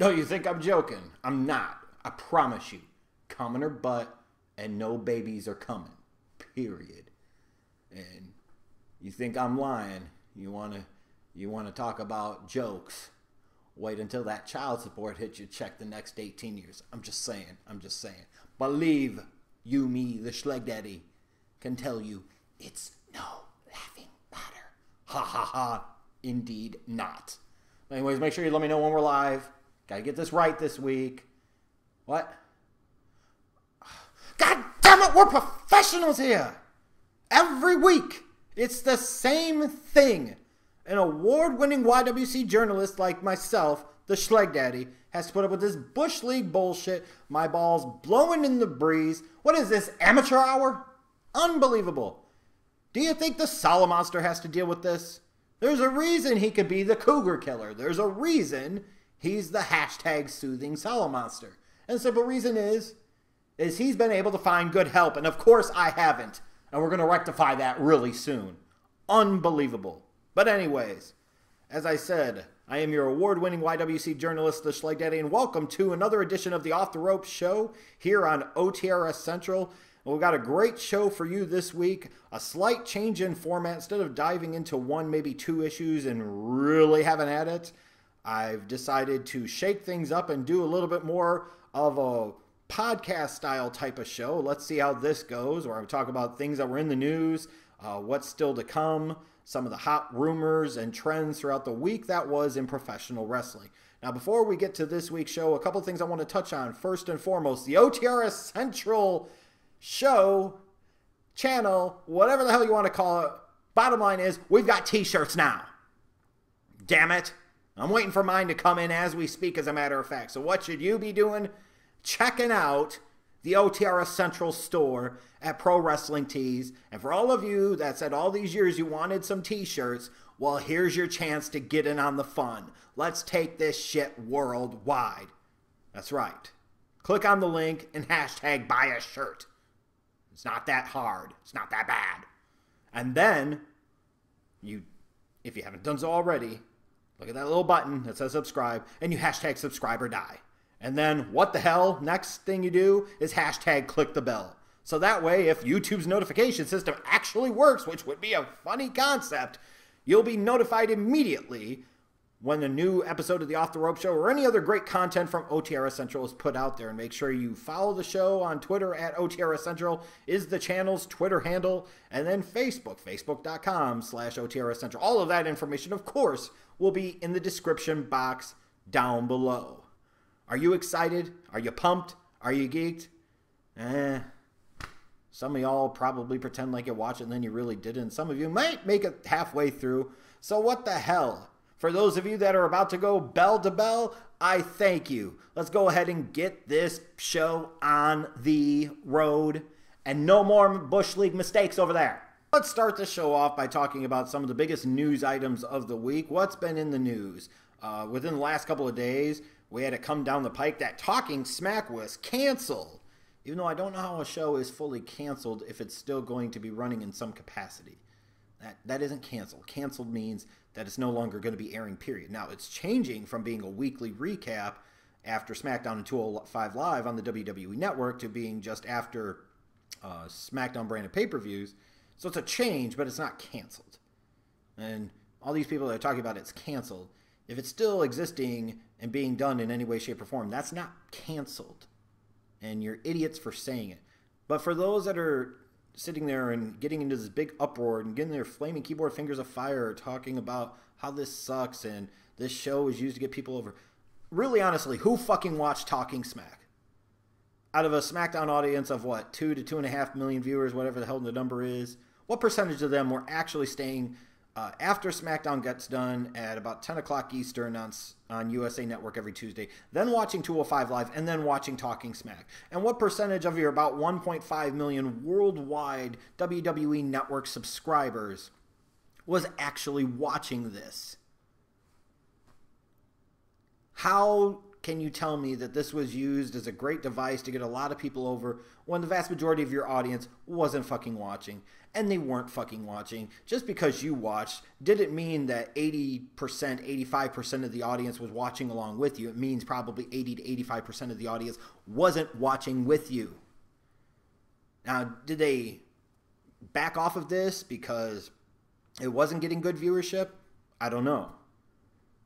No, you think I'm joking? I'm not. I promise you. Coming or butt, and no babies are coming. Period. And you think I'm lying? You wanna you wanna talk about jokes? Wait until that child support hits your check the next 18 years. I'm just saying. I'm just saying. Believe you, me, the Schleg Daddy, can tell you it's no laughing matter. Ha ha ha. Indeed not. Anyways, make sure you let me know when we're live. Gotta get this right this week. What? God damn it, we're professionals here! Every week, it's the same thing. An award winning YWC journalist like myself, the Schleg Daddy, has to put up with this Bush League bullshit. My balls blowing in the breeze. What is this, amateur hour? Unbelievable. Do you think the Solomonster has to deal with this? There's a reason he could be the Cougar Killer. There's a reason he's the hashtag soothing Solomonster. And the simple reason is, is he's been able to find good help. And of course I haven't. And we're going to rectify that really soon. Unbelievable. But anyways, as I said, I am your award-winning YWC journalist, the Schleg Daddy, and welcome to another edition of the Off the Ropes show here on OTRS Central. And we've got a great show for you this week. A slight change in format. Instead of diving into one, maybe two issues and really having at it, I've decided to shake things up and do a little bit more of a podcast style type of show. Let's see how this goes, where I talk about things that were in the news, uh, what's still to come, some of the hot rumors and trends throughout the week that was in professional wrestling. Now, before we get to this week's show, a couple things I want to touch on. First and foremost, the OTRS Central show, channel, whatever the hell you want to call it. Bottom line is, we've got t shirts now. Damn it. I'm waiting for mine to come in as we speak, as a matter of fact. So, what should you be doing? Checking out the OTRS Central store at Pro Wrestling Tees. And for all of you that said all these years you wanted some t shirts, well, here's your chance to get in on the fun. Let's take this shit worldwide. That's right. Click on the link and hashtag buy a shirt. It's not that hard, it's not that bad. And then, you, if you haven't done so already, look at that little button that says subscribe and you hashtag subscribe or die. And then what the hell? Next thing you do is hashtag click the bell. So that way, if YouTube's notification system actually works, which would be a funny concept, you'll be notified immediately when a new episode of the Off the Rope Show or any other great content from OTR Central is put out there. And make sure you follow the show on Twitter at OTR Central is the channel's Twitter handle, and then Facebook, facebook.com slash OTRS Central. All of that information, of course, will be in the description box down below. Are you excited? Are you pumped? Are you geeked? Eh. Some of y'all probably pretend like you watch it and then you really didn't. Some of you might make it halfway through. So what the hell? For those of you that are about to go bell to bell, I thank you. Let's go ahead and get this show on the road. And no more Bush League mistakes over there. Let's start the show off by talking about some of the biggest news items of the week. What's been in the news? Uh, within the last couple of days, we had to come down the pike that Talking Smack was canceled. Even though I don't know how a show is fully canceled if it's still going to be running in some capacity. That that isn't canceled. Canceled means that it's no longer going to be airing, period. Now, it's changing from being a weekly recap after SmackDown and 205 Live on the WWE Network to being just after uh, SmackDown branded pay per views. So it's a change, but it's not canceled. And all these people that are talking about it's canceled, if it's still existing and being done in any way, shape, or form, that's not canceled. And you're idiots for saying it. But for those that are sitting there and getting into this big uproar and getting their flaming keyboard fingers of fire talking about how this sucks and this show is used to get people over. Really honestly, who fucking watched Talking Smack? Out of a SmackDown audience of what, two to two and a half million viewers, whatever the hell the number is, what percentage of them were actually staying uh, after SmackDown gets done at about 10 o'clock Eastern on, on USA Network every Tuesday, then watching 205 Live, and then watching Talking Smack? And what percentage of your about 1.5 million worldwide WWE Network subscribers was actually watching this? How can you tell me that this was used as a great device to get a lot of people over when the vast majority of your audience wasn't fucking watching? And they weren't fucking watching. Just because you watched didn't mean that 80%, 85% of the audience was watching along with you. It means probably 80 to 85% of the audience wasn't watching with you. Now, did they back off of this because it wasn't getting good viewership? I don't know.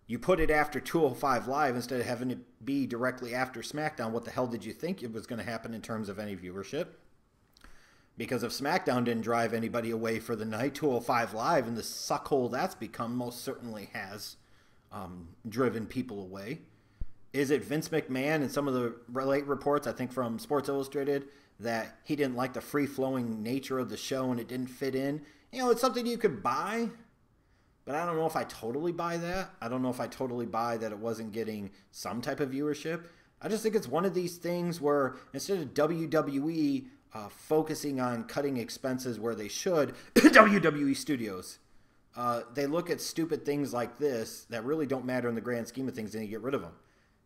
You put it after 205 Live instead of having it be directly after SmackDown. What the hell did you think it was going to happen in terms of any viewership? Because if SmackDown didn't drive anybody away for the night, 205 Live and the suckhole that's become most certainly has um, driven people away. Is it Vince McMahon and some of the late reports, I think from Sports Illustrated, that he didn't like the free flowing nature of the show and it didn't fit in? You know, it's something you could buy but I don't know if I totally buy that. I don't know if I totally buy that it wasn't getting some type of viewership. I just think it's one of these things where instead of WWE uh, focusing on cutting expenses where they should, WWE Studios, uh, they look at stupid things like this that really don't matter in the grand scheme of things and they get rid of them.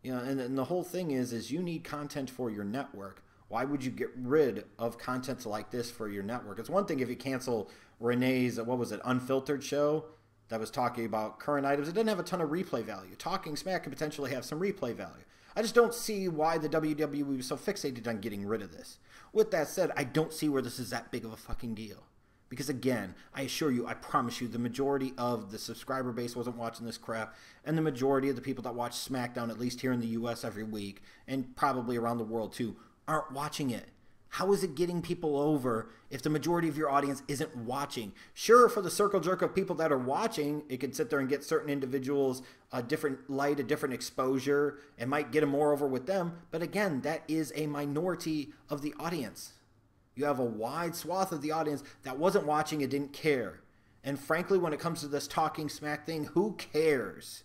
You know, and, and the whole thing is, is you need content for your network. Why would you get rid of content like this for your network? It's one thing if you cancel Renee's, what was it, Unfiltered show that was talking about current items. It didn't have a ton of replay value. Talking Smack could potentially have some replay value. I just don't see why the WWE was so fixated on getting rid of this. With that said, I don't see where this is that big of a fucking deal. Because again, I assure you, I promise you, the majority of the subscriber base wasn't watching this crap, and the majority of the people that watch SmackDown, at least here in the US every week, and probably around the world too, aren't watching it. How is it getting people over if the majority of your audience isn't watching? Sure, for the circle jerk of people that are watching, it could sit there and get certain individuals a different light, a different exposure, and might get them more over with them. But again, that is a minority of the audience. You have a wide swath of the audience that wasn't watching and didn't care. And frankly, when it comes to this talking smack thing, who cares?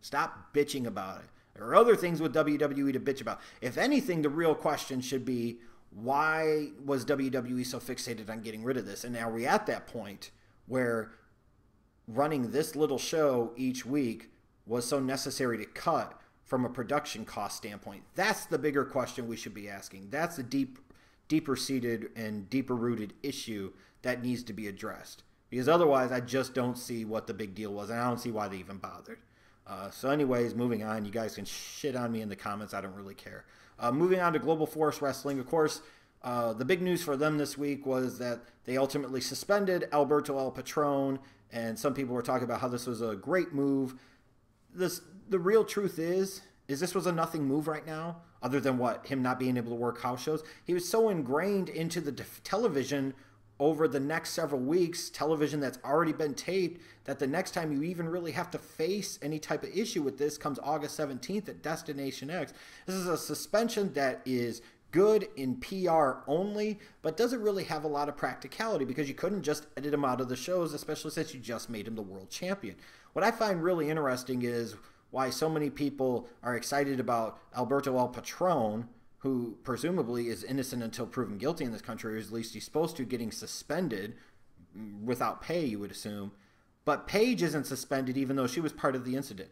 Stop bitching about it. There are other things with WWE to bitch about. If anything, the real question should be why was WWE so fixated on getting rid of this? And now we're at that point where running this little show each week was so necessary to cut from a production cost standpoint? That's the bigger question we should be asking. That's the deep, deeper seated and deeper rooted issue that needs to be addressed. Because otherwise, I just don't see what the big deal was, and I don't see why they even bothered. Uh, so, anyways, moving on. You guys can shit on me in the comments. I don't really care. Uh, moving on to Global Force Wrestling, of course, uh, the big news for them this week was that they ultimately suspended Alberto El Patron, and some people were talking about how this was a great move. This the real truth is is this was a nothing move right now, other than what him not being able to work house shows. He was so ingrained into the television over the next several weeks, television that's already been taped, that the next time you even really have to face any type of issue with this comes August 17th at Destination X. This is a suspension that is good in PR only, but doesn't really have a lot of practicality because you couldn't just edit him out of the shows, especially since you just made him the world champion. What I find really interesting is why so many people are excited about Alberto El Patron who presumably is innocent until proven guilty in this country, or at least he's supposed to, getting suspended mm, without pay, you would assume. But Paige isn't suspended even though she was part of the incident.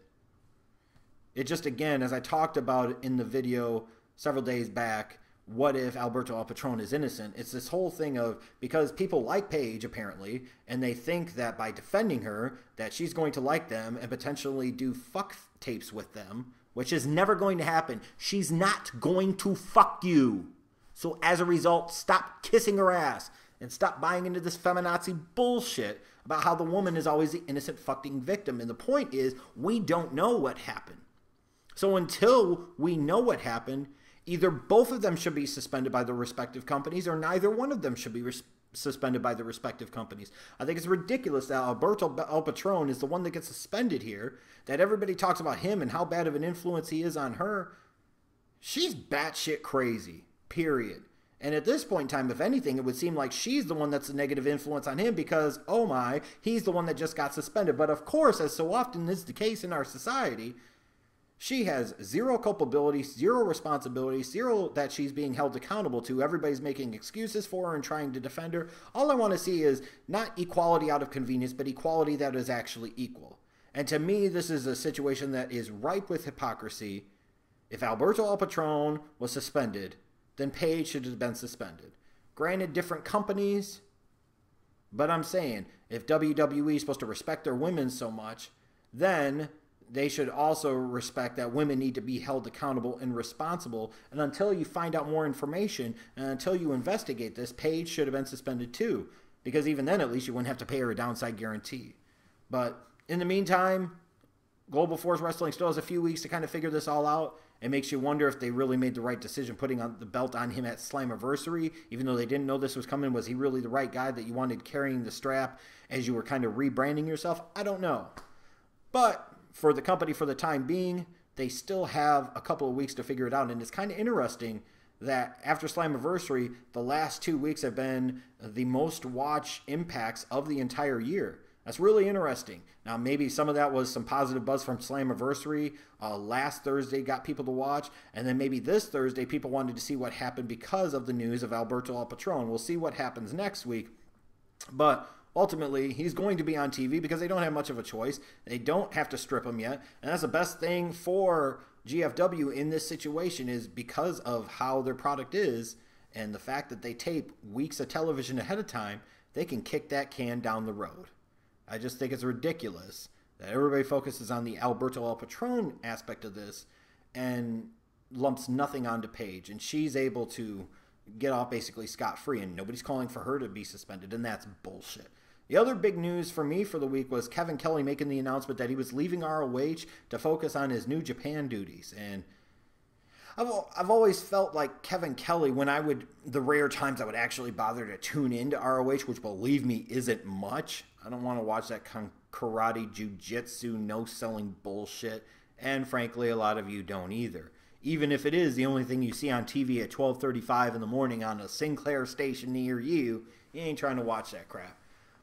It just, again, as I talked about in the video several days back, what if Alberto El Patron is innocent? It's this whole thing of because people like Paige apparently, and they think that by defending her, that she's going to like them and potentially do fuck tapes with them which is never going to happen. She's not going to fuck you. So as a result, stop kissing her ass and stop buying into this feminazi bullshit about how the woman is always the innocent fucking victim. And the point is, we don't know what happened. So until we know what happened, either both of them should be suspended by their respective companies or neither one of them should be suspended by the respective companies. I think it's ridiculous that Alberto El Patron is the one that gets suspended here, that everybody talks about him and how bad of an influence he is on her. She's batshit crazy, period. And at this point in time, if anything, it would seem like she's the one that's a negative influence on him because, oh my, he's the one that just got suspended. But of course, as so often is the case in our society, she has zero culpability, zero responsibility, zero that she's being held accountable to. Everybody's making excuses for her and trying to defend her. All I want to see is not equality out of convenience, but equality that is actually equal. And to me, this is a situation that is ripe with hypocrisy. if Alberto El Patron was suspended, then Paige should have been suspended. Granted, different companies, but I'm saying if WWE is supposed to respect their women so much, then they should also respect that women need to be held accountable and responsible. And until you find out more information and until you investigate this, Paige should have been suspended too. Because even then, at least you wouldn't have to pay her a downside guarantee. But in the meantime, Global Force Wrestling still has a few weeks to kind of figure this all out. It makes you wonder if they really made the right decision putting on the belt on him at Slammiversary, even though they didn't know this was coming. Was he really the right guy that you wanted carrying the strap as you were kind of rebranding yourself? I don't know. But for the company for the time being, they still have a couple of weeks to figure it out. And it's kind of interesting that after Slammiversary, the last two weeks have been the most watched impacts of the entire year. That's really interesting. Now, maybe some of that was some positive buzz from Slammiversary. Uh, last Thursday got people to watch, and then maybe this Thursday people wanted to see what happened because of the news of Alberto El Patron. We'll see what happens next week. But ultimately he's going to be on TV because they don't have much of a choice. They don't have to strip him yet, and that's the best thing for GFW in this situation is because of how their product is and the fact that they tape weeks of television ahead of time, they can kick that can down the road. I just think it's ridiculous that everybody focuses on the Alberto El Patron aspect of this and lumps nothing onto Paige, and she's able to get off basically scot free, and nobody's calling for her to be suspended, and that's bullshit. The other big news for me for the week was Kevin Kelly making the announcement that he was leaving ROH to focus on his New Japan duties. And I've, I've always felt like Kevin Kelly, when I would, the rare times I would actually bother to tune into ROH, which believe me isn't much. I don't want to watch that karate, jujitsu, no selling bullshit. And frankly, a lot of you don't either. Even if it is the only thing you see on TV at 12:35 in the morning on a Sinclair station near you, you ain't trying to watch that crap.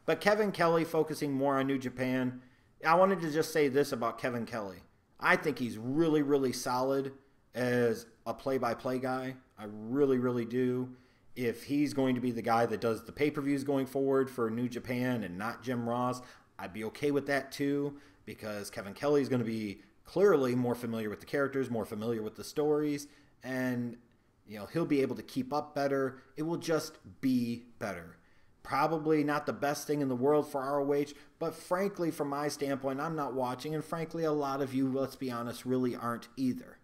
But Kevin Kelly focusing more on New Japan. I wanted to just say this about Kevin Kelly. I think he's really, really solid as a play by play guy. I really, really do. If he's going to be the guy that does the pay per views going forward for New Japan and not Jim Ross, I'd be okay with that too because Kevin Kelly is going to be clearly more familiar with the characters, more familiar with the stories, and you know he'll be able to keep up better. It will just be better. Probably not the best thing in the world for ROH, but frankly, from my standpoint, I'm not watching, and frankly, a lot of you, let's be honest, really aren't either.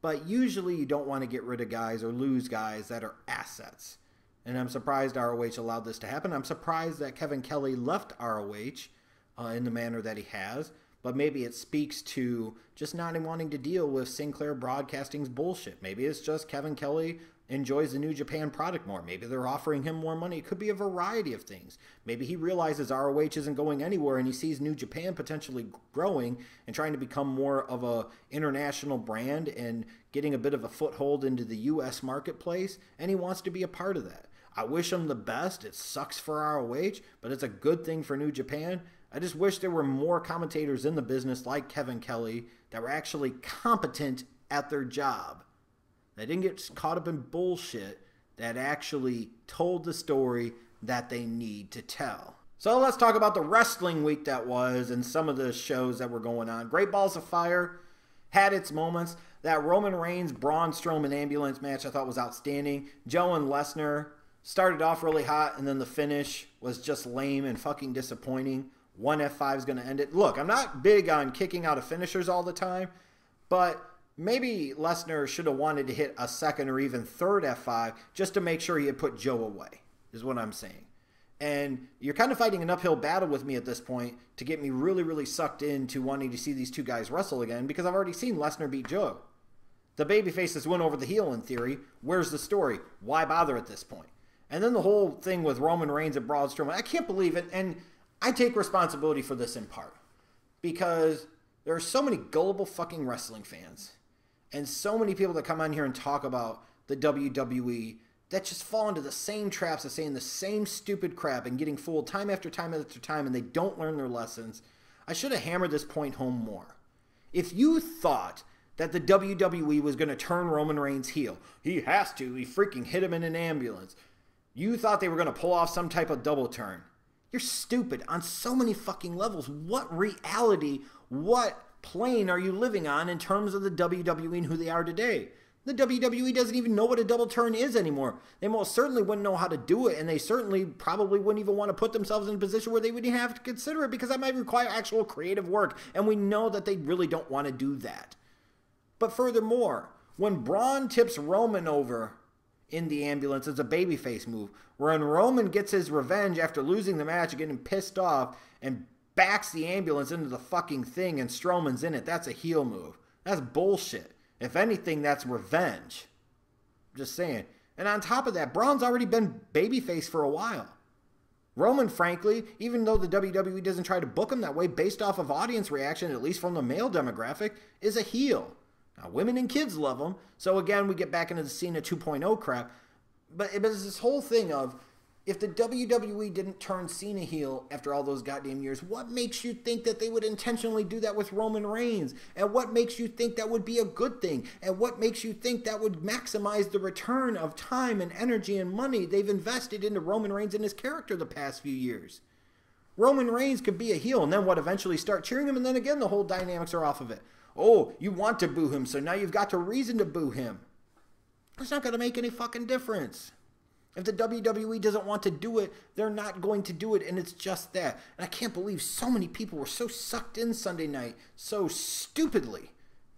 But usually, you don't want to get rid of guys or lose guys that are assets. And I'm surprised ROH allowed this to happen. I'm surprised that Kevin Kelly left ROH uh, in the manner that he has, but maybe it speaks to just not wanting to deal with Sinclair Broadcasting's bullshit. Maybe it's just Kevin Kelly enjoys the New Japan product more. Maybe they're offering him more money. It could be a variety of things. Maybe he realizes ROH isn't going anywhere and he sees New Japan potentially growing and trying to become more of a international brand and getting a bit of a foothold into the US marketplace and he wants to be a part of that. I wish him the best. It sucks for ROH, but it's a good thing for New Japan. I just wish there were more commentators in the business like Kevin Kelly that were actually competent at their job they didn't get caught up in bullshit that actually told the story that they need to tell. So let's talk about the wrestling week that was and some of the shows that were going on. Great Balls of Fire had its moments. That Roman Reigns Braun Strowman ambulance match I thought was outstanding. Joe and Lesnar started off really hot and then the finish was just lame and fucking disappointing. One F5 is going to end it. Look, I'm not big on kicking out of finishers all the time, but maybe Lesnar should have wanted to hit a second or even third F5 just to make sure he had put Joe away, is what I'm saying. And you're kind of fighting an uphill battle with me at this point to get me really, really sucked into wanting to see these two guys wrestle again because I've already seen Lesnar beat Joe. The babyfaces win over the heel in theory. Where's the story? Why bother at this point? And then the whole thing with Roman Reigns and Braun Strowman, I can't believe it. And I take responsibility for this in part because there are so many gullible fucking wrestling fans and so many people that come on here and talk about the WWE that just fall into the same traps of saying the same stupid crap and getting fooled time after time after time and they don't learn their lessons. I should have hammered this point home more. If you thought that the WWE was going to turn Roman Reigns heel, he has to. He freaking hit him in an ambulance. You thought they were going to pull off some type of double turn. You're stupid on so many fucking levels. What reality, what plane are you living on in terms of the WWE and who they are today? The WWE doesn't even know what a double turn is anymore. They most certainly wouldn't know how to do it, and they certainly probably wouldn't even want to put themselves in a position where they would have to consider it because that might require actual creative work, and we know that they really don't want to do that. But furthermore, when Braun tips Roman over in the ambulance, it's a babyface move. When Roman gets his revenge after losing the match and getting pissed off and backs the ambulance into the fucking thing and Strowman's in it, that's a heel move. That's bullshit. If anything, that's revenge. Just saying. And on top of that, Braun's already been babyface for a while. Roman, frankly, even though the WWE doesn't try to book him that way based off of audience reaction, at least from the male demographic, is a heel. Now, women and kids love him. So again, we get back into the Cena 2.0 crap. But it was this whole thing of if the WWE didn't turn Cena heel after all those goddamn years, what makes you think that they would intentionally do that with Roman Reigns? And what makes you think that would be a good thing? And what makes you think that would maximize the return of time and energy and money they've invested into Roman Reigns and his character the past few years? Roman Reigns could be a heel and then what eventually start cheering him and then again the whole dynamics are off of it. Oh, you want to boo him, so now you've got a reason to boo him. It's not going to make any fucking difference. If the WWE doesn't want to do it, they're not going to do it, and it's just that. And I can't believe so many people were so sucked in Sunday night so stupidly,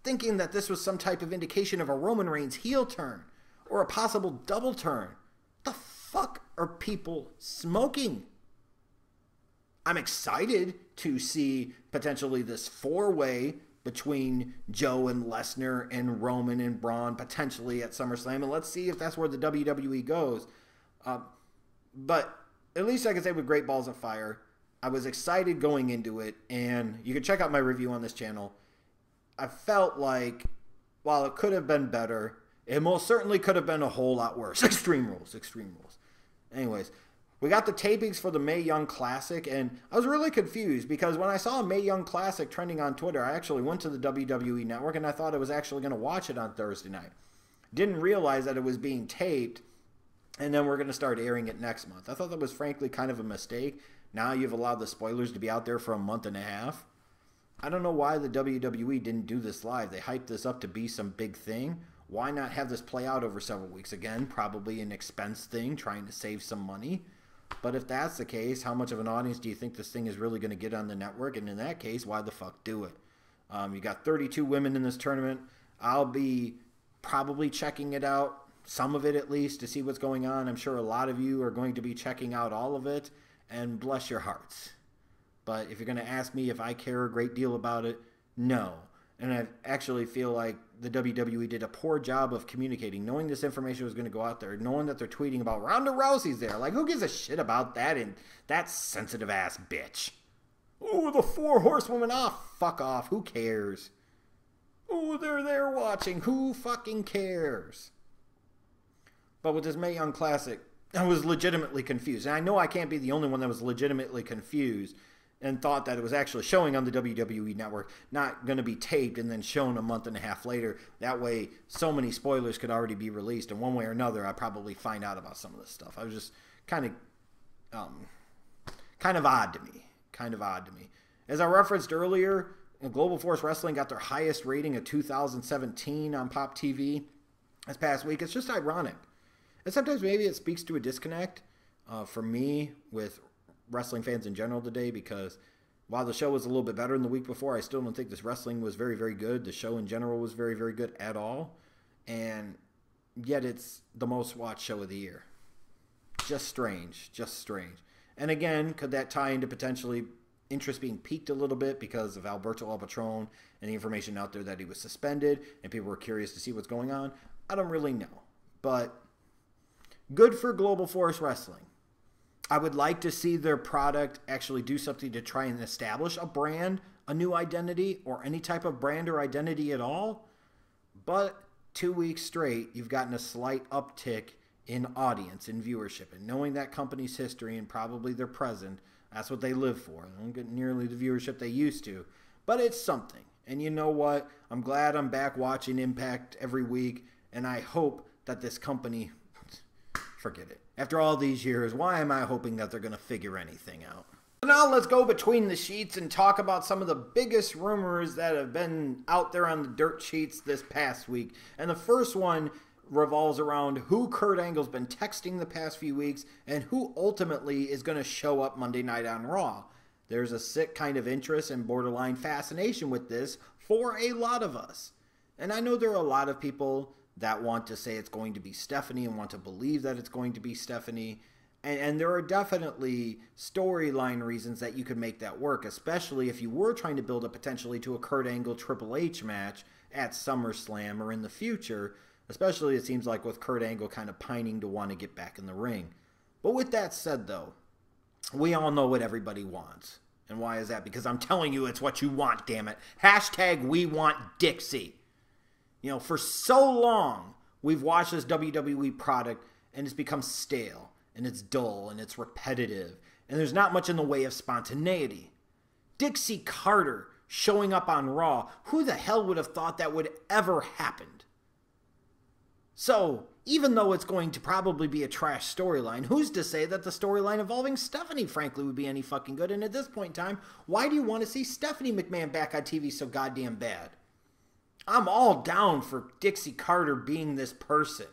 thinking that this was some type of indication of a Roman Reigns heel turn or a possible double turn. The fuck are people smoking? I'm excited to see potentially this four way between Joe and Lesnar and Roman and Braun potentially at SummerSlam. And let's see if that's where the WWE goes. Uh, but at least I can say with Great Balls of Fire, I was excited going into it. And you can check out my review on this channel. I felt like while it could have been better, it most certainly could have been a whole lot worse. Extreme rules, extreme rules. Anyways, we got the tapings for the Mae Young Classic, and I was really confused because when I saw a Mae Young Classic trending on Twitter, I actually went to the WWE Network and I thought I was actually going to watch it on Thursday night. Didn't realize that it was being taped, and then we're going to start airing it next month. I thought that was frankly kind of a mistake. Now you've allowed the spoilers to be out there for a month and a half. I don't know why the WWE didn't do this live. They hyped this up to be some big thing. Why not have this play out over several weeks? Again, probably an expense thing, trying to save some money. But if that's the case, how much of an audience do you think this thing is really going to get on the network? And in that case, why the fuck do it? Um, you got 32 women in this tournament. I'll be probably checking it out, some of it at least, to see what's going on. I'm sure a lot of you are going to be checking out all of it, and bless your hearts. But if you're going to ask me if I care a great deal about it, no. And I actually feel like the WWE did a poor job of communicating, knowing this information was going to go out there, knowing that they're tweeting about Ronda Rousey's there. Like, who gives a shit about that? And that sensitive ass bitch. Oh, the four horsewomen off. fuck off. Who cares? Oh, they're there watching. Who fucking cares? But with this Mae Young Classic, I was legitimately confused. And I know I can't be the only one that was legitimately confused and thought that it was actually showing on the WWE network, not going to be taped and then shown a month and a half later. That way, so many spoilers could already be released, and one way or another, I probably find out about some of this stuff. I was just kind of, um, kind of odd to me. Kind of odd to me. As I referenced earlier, Global Force Wrestling got their highest rating of 2017 on Pop TV this past week. It's just ironic. And sometimes maybe it speaks to a disconnect uh, for me with wrestling fans in general today because while the show was a little bit better than the week before, I still don't think this wrestling was very, very good. The show in general was very, very good at all. And yet it's the most watched show of the year. Just strange. Just strange. And again, could that tie into potentially interest being piqued a little bit because of Alberto El Patron and the information out there that he was suspended and people were curious to see what's going on? I don't really know. But good for Global Force Wrestling. I would like to see their product actually do something to try and establish a brand, a new identity, or any type of brand or identity at all. But two weeks straight, you've gotten a slight uptick in audience and viewership. And knowing that company's history and probably their present, that's what they live for. They don't get nearly the viewership they used to, but it's something. And you know what? I'm glad I'm back watching Impact every week, and I hope that this company forget it. After all these years, why am I hoping that they're going to figure anything out? Now let's go between the sheets and talk about some of the biggest rumors that have been out there on the dirt sheets this past week. And the first one revolves around who Kurt Angle's been texting the past few weeks and who ultimately is going to show up Monday night on Raw. There's a sick kind of interest and borderline fascination with this for a lot of us. And I know there are a lot of people that want to say it's going to be Stephanie and want to believe that it's going to be Stephanie. And, and there are definitely storyline reasons that you could make that work, especially if you were trying to build up potentially to a Kurt Angle Triple H match at SummerSlam or in the future. Especially, it seems like with Kurt Angle kind of pining to want to get back in the ring. But with that said, though, we all know what everybody wants. And why is that? Because I'm telling you, it's what you want, damn it. Hashtag we want Dixie. You know, for so long, we've watched this WWE product and it's become stale and it's dull and it's repetitive and there's not much in the way of spontaneity. Dixie Carter showing up on Raw, who the hell would have thought that would ever happen? So, even though it's going to probably be a trash storyline, who's to say that the storyline involving Stephanie, frankly, would be any fucking good? And at this point in time, why do you want to see Stephanie McMahon back on TV so goddamn bad? I'm all down for Dixie Carter being this person.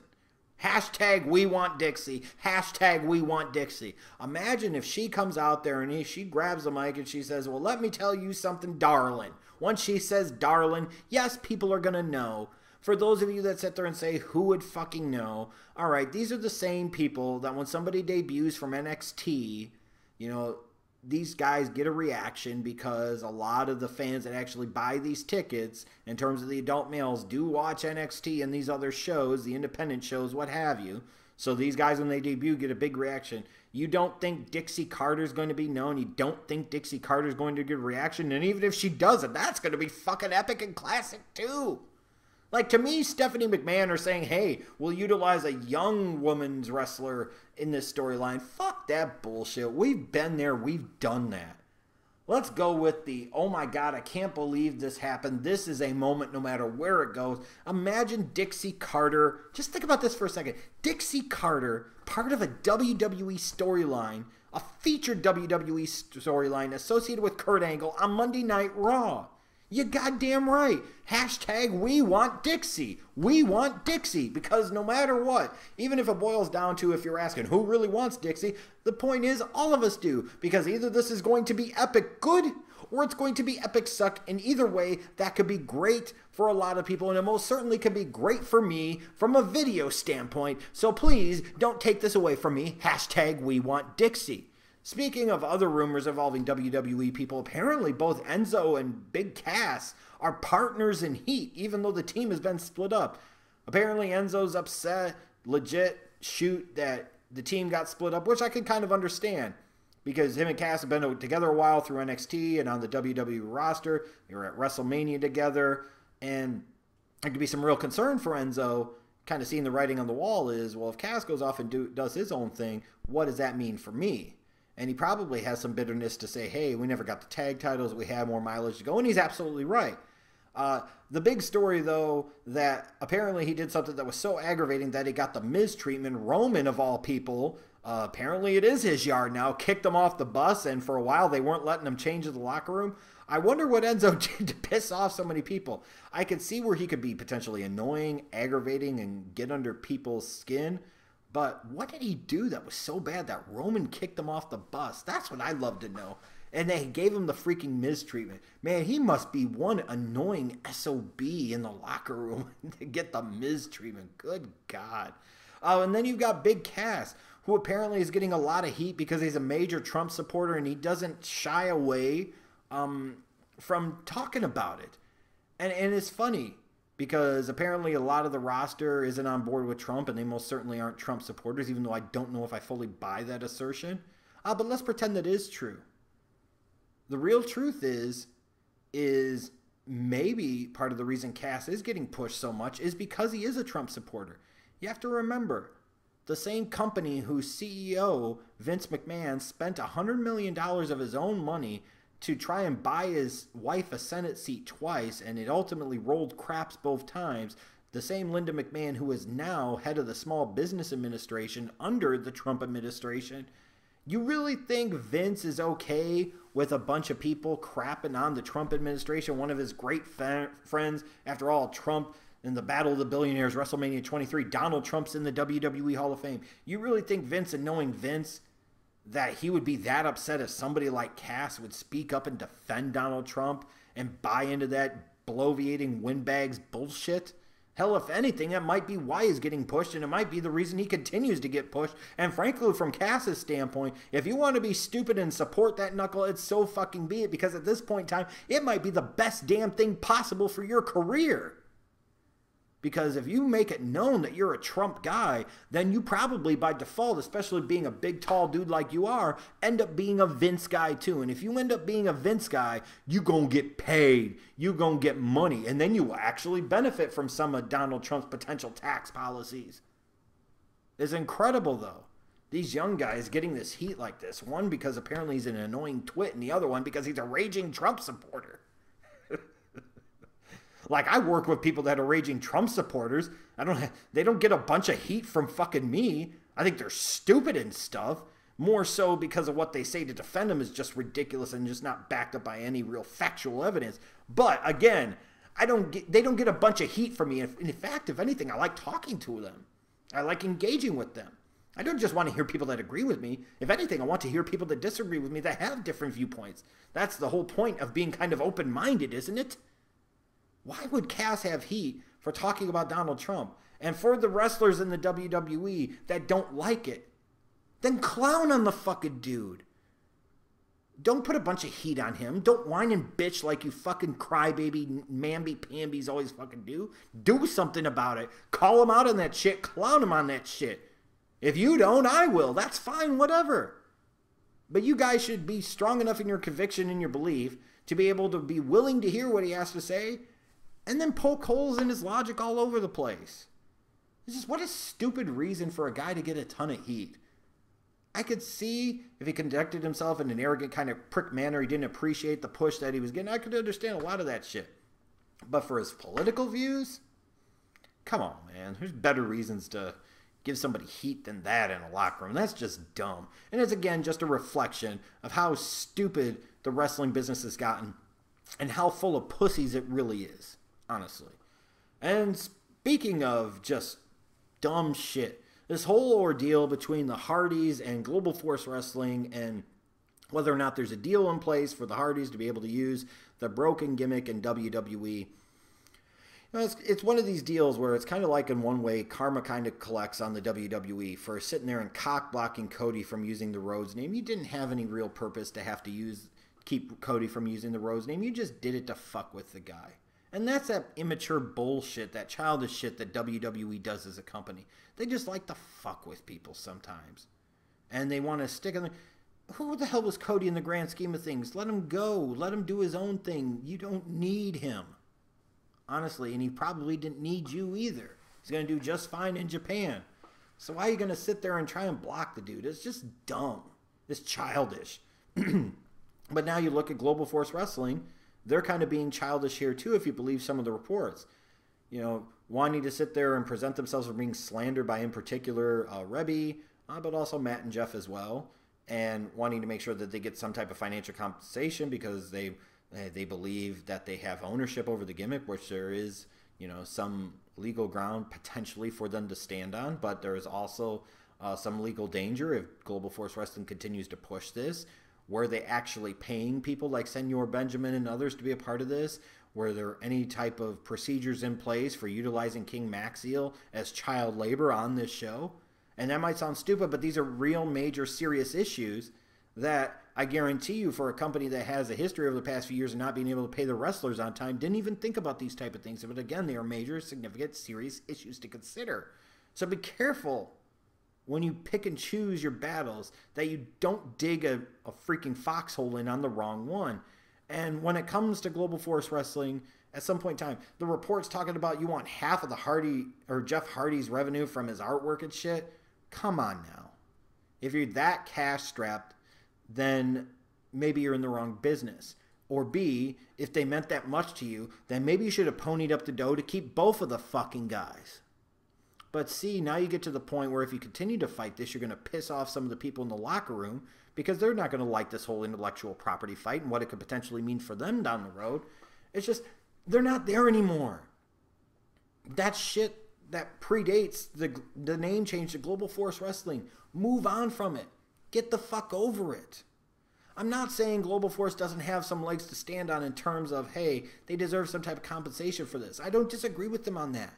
Hashtag we want Dixie. Hashtag we want Dixie. Imagine if she comes out there and she grabs the mic and she says, Well, let me tell you something, darling. Once she says darling, yes, people are going to know for those of you that sit there and say, who would fucking know? All right, these are the same people that when somebody debuts from NXT, you know, these guys get a reaction because a lot of the fans that actually buy these tickets, in terms of the adult males, do watch NXT and these other shows, the independent shows, what have you. So these guys, when they debut, get a big reaction. You don't think Dixie Carter's going to be known. You don't think Dixie Carter's going to get a reaction. And even if she doesn't, that's going to be fucking epic and classic too. Like to me, Stephanie McMahon are saying, "Hey, we'll utilize a young woman's wrestler in this storyline." Fuck that bullshit. We've been there. We've done that. Let's go with the oh my god, I can't believe this happened. This is a moment no matter where it goes. Imagine Dixie Carter. Just think about this for a second. Dixie Carter, part of a WWE storyline, a featured WWE storyline associated with Kurt Angle on Monday Night Raw. You goddamn right. Hashtag we want Dixie. We want Dixie because no matter what, even if it boils down to if you're asking who really wants Dixie, the point is all of us do because either this is going to be epic good or it's going to be epic suck. And either way, that could be great for a lot of people and it most certainly could be great for me from a video standpoint. So please don't take this away from me. Hashtag we want Dixie. Speaking of other rumors involving WWE people, apparently both Enzo and Big Cass are partners in Heat, even though the team has been split up. Apparently, Enzo's upset, legit shoot that the team got split up, which I can kind of understand because him and Cass have been together a while through NXT and on the WWE roster. They were at WrestleMania together, and there could be some real concern for Enzo. Kind of seeing the writing on the wall is, well, if Cass goes off and do, does his own thing, what does that mean for me? And he probably has some bitterness to say, hey, we never got the tag titles. We have more mileage to go. And he's absolutely right. Uh, the big story, though, that apparently he did something that was so aggravating that he got the Miz treatment. Roman, of all people, uh, apparently it is his yard now, kicked him off the bus, and for a while they weren't letting him change in the locker room. I wonder what Enzo did to piss off so many people. I could see where he could be potentially annoying, aggravating, and get under people's skin. But what did he do that was so bad that Roman kicked him off the bus? That's what I'd love to know. And they gave him the freaking Miz treatment. Man, he must be one annoying SOB in the locker room to get the Miz treatment. Good God. Oh, and then you've got Big Cass, who apparently is getting a lot of heat because he's a major Trump supporter and he doesn't shy away um, from talking about it. And, and it's funny because apparently a lot of the roster isn't on board with Trump, and they most certainly aren't Trump supporters, even though I don't know if I fully buy that assertion. Uh, but let's pretend that is true. The real truth is, is maybe part of the reason Cass is getting pushed so much is because he is a Trump supporter. You have to remember, the same company whose CEO, Vince McMahon, spent $100 million of his own money to try and buy his wife a Senate seat twice, and it ultimately rolled craps both times. The same Linda McMahon, who is now head of the Small Business Administration under the Trump administration, You really think Vince is okay with a bunch of people crapping on the Trump administration, one of his great friends? After all, Trump in the Battle of the Billionaires, WrestleMania 23, Donald Trump's in the WWE Hall of Fame. You really think Vince, and knowing Vince, that he would be that upset if somebody like Cass would speak up and defend Donald Trump and buy into that bloviating windbags bullshit? Hell, if anything, that might be why he's getting pushed, and it might be the reason he continues to get pushed. And frankly, from Cass's standpoint, if you want to be stupid and support that knuckle, it's so fucking be it, because at this point in time, it might be the best damn thing possible for your career. Because if you make it known that you're a Trump guy, then you probably by default, especially being a big tall dude like you are, end up being a Vince guy too. And if you end up being a Vince guy, you going to get paid. You going to get money. And then you will actually benefit from some of Donald Trump's potential tax policies. It's incredible though. These young guys getting this heat like this. One because apparently he's an annoying twit, and the other one because he's a raging Trump supporter. Like I work with people that are raging Trump supporters. I don't they don't get a bunch of heat from fucking me. I think they're stupid and stuff. More so because of what they say to defend him is just ridiculous and just not backed up by any real factual evidence. But again, I don't get they don't get a bunch of heat from me. In fact, if anything, I like talking to them. I like engaging with them. I don't just want to hear people that agree with me. If anything, I want to hear people that disagree with me that have different viewpoints. That's the whole point of being kind of open minded, isn't it? Why would Cass have heat for talking about Donald Trump? And for the wrestlers in the WWE that don't like it, then clown on the fucking dude. Don't put a bunch of heat on him. Don't whine and bitch like you fucking crybaby, mamby pambies always fucking do. Do something about it. Call him out on that shit. Clown him on that shit. If you don't, I will. That's fine, whatever. But you guys should be strong enough in your conviction and your belief to be able to be willing to hear what he has to say and then poke holes in his logic all over the place. It's just what a stupid reason for a guy to get a ton of heat. I could see if he conducted himself in an arrogant kind of prick manner, he didn't appreciate the push that he was getting. I could understand a lot of that shit. But for his political views, come on, man. There's better reasons to give somebody heat than that in a locker room. That's just dumb. And it's again just a reflection of how stupid the wrestling business has gotten and how full of pussies it really is honestly. And speaking of just dumb shit, this whole ordeal between the Hardys and Global Force Wrestling and whether or not there's a deal in place for the Hardys to be able to use the broken gimmick in WWE. You know, it's, it's one of these deals where it's kind of like in one way karma kind of collects on the WWE for sitting there and cock blocking Cody from using the Rhodes name. You didn't have any real purpose to have to use keep Cody from using the Rhodes name. You just did it to fuck with the guy. And that's that immature bullshit, that childish shit that WWE does as a company. They just like to fuck with people sometimes. And they want to stick in the. Who the hell was Cody in the grand scheme of things? Let him go. Let him do his own thing. You don't need him. Honestly, and he probably didn't need you either. He's going to do just fine in Japan. So why are you going to sit there and try and block the dude? It's just dumb. It's childish. but now you look at Global Force Wrestling they're kind of being childish here too, if you believe some of the reports. You know, wanting to sit there and present themselves for being slandered by, in particular, uh, Reby, uh, but also Matt and Jeff as well, and wanting to make sure that they get some type of financial compensation because they they believe that they have ownership over the gimmick, which there is, you know, some legal ground potentially for them to stand on, but there is also uh, some legal danger if Global Force Wrestling continues to push this were they actually paying people like Senor Benjamin and others to be a part of this? Were there any type of procedures in place for utilizing King Maxel as child labor on this show? And that might sound stupid, but these are real major serious issues that I guarantee you for a company that has a history over the past few years of not being able to pay the wrestlers on time didn't even think about these type of things. But again, they are major, significant, serious issues to consider. So be careful when you pick and choose your battles that you don't dig a, a freaking foxhole in on the wrong one. And when it comes to Global Force Wrestling, at some point in time, the reports talking about you want half of the Hardy or Jeff Hardy's revenue from his artwork and shit. Come on now. If you're that cash strapped, then maybe you're in the wrong business. Or B, if they meant that much to you, then maybe you should have ponied up the dough to keep both of the fucking guys. But see, now you get to the point where if you continue to fight this, you're going to piss off some of the people in the locker room because they're not going to like this whole intellectual property fight and what it could potentially mean for them down the road. It's just, they're not there anymore. That shit that predates the, the name change to Global Force Wrestling. Move on from it. Get the fuck over it. I'm not saying Global Force doesn't have some legs to stand on in terms of, hey, they deserve some type of compensation for this. I don't disagree with them on that.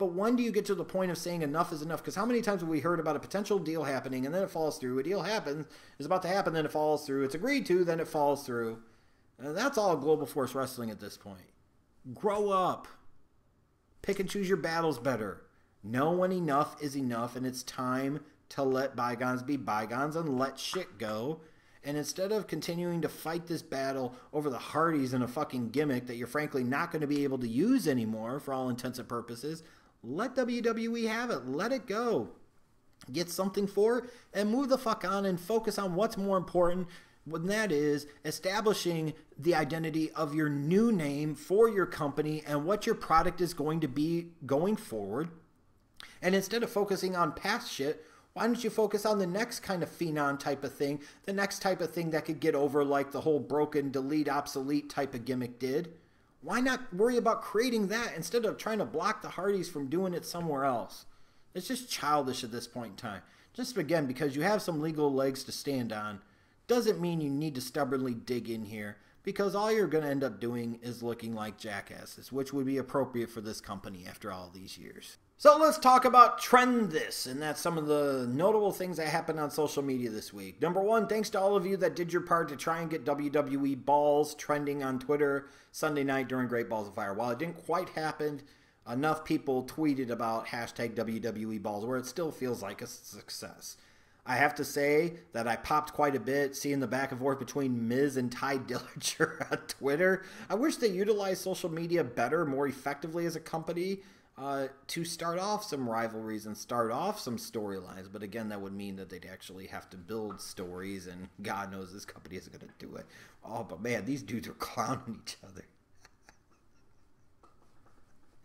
But when do you get to the point of saying enough is enough? Because how many times have we heard about a potential deal happening and then it falls through? A deal happens, is about to happen, then it falls through. It's agreed to, then it falls through. And that's all Global Force Wrestling at this point. Grow up. Pick and choose your battles better. Know when enough is enough and it's time to let bygones be bygones and let shit go. And instead of continuing to fight this battle over the Hardys and a fucking gimmick that you're frankly not going to be able to use anymore for all intents and purposes, let WWE have it. Let it go. Get something for it and move the fuck on and focus on what's more important. And that is establishing the identity of your new name for your company and what your product is going to be going forward. And instead of focusing on past shit, why don't you focus on the next kind of phenom type of thing, the next type of thing that could get over like the whole broken, delete, obsolete type of gimmick did? Why not worry about creating that instead of trying to block the Hardys from doing it somewhere else? It's just childish at this point in time. Just again, because you have some legal legs to stand on, doesn't mean you need to stubbornly dig in here because all you're going to end up doing is looking like jackasses, which would be appropriate for this company after all these years. So let's talk about Trend This, and that's some of the notable things that happened on social media this week. Number one, thanks to all of you that did your part to try and get WWE balls trending on Twitter Sunday night during Great Balls of Fire. While it didn't quite happen, enough people tweeted about hashtag WWE balls where it still feels like a success. I have to say that I popped quite a bit seeing the back and forth between Miz and Tye Dillinger on Twitter. I wish they utilized social media better, more effectively as a company uh, to start off some rivalries and start off some storylines. But again, that would mean that they'd actually have to build stories, and God knows this company isn't going to do it. Oh, but man, these dudes are clowning each other.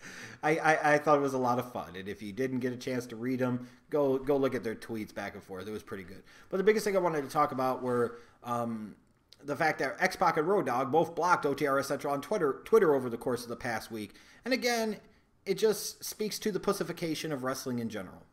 I, I, I, thought it was a lot of fun, and if you didn't get a chance to read them, go go look at their tweets back and forth. It was pretty good. But the biggest thing I wanted to talk about were um, the fact that X Pac and Road Dogg both blocked OTRS Central on Twitter Twitter over the course of the past week. And again, it just speaks to the pussification of wrestling in general.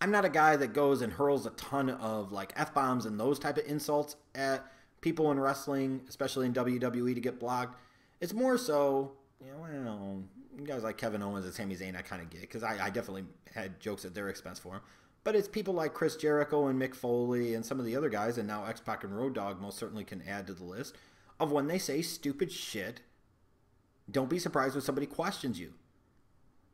I'm not a guy that goes and hurls a ton of like f bombs and those type of insults at people in wrestling, especially in WWE, to get blocked. It's more so, you know, well, guys like Kevin Owens and Sami Zayn, I kind of get because I, I definitely had jokes at their expense for him. But it's people like Chris Jericho and Mick Foley and some of the other guys, and now X Pac and Road Dogg most certainly can add to the list of when they say stupid shit don't be surprised when somebody questions you.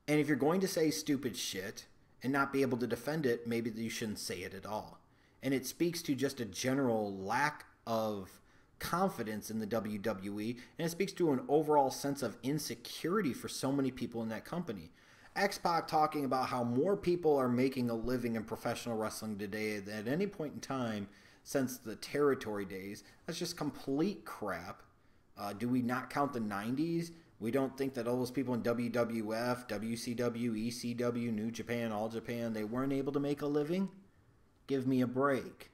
And if you're going to say stupid shit and not be able to defend it, maybe you shouldn't say it at all. And it speaks to just a general lack of confidence in the WWE, and it speaks to an overall sense of insecurity for so many people in that company. X Pac talking about how more people are making a living in professional wrestling today than at any point in time since the territory days. That's just complete crap. Uh, do we not count the 90s? We don't think that all those people in WWF, WCW, ECW, New Japan, All Japan, they weren't able to make a living? Give me a break.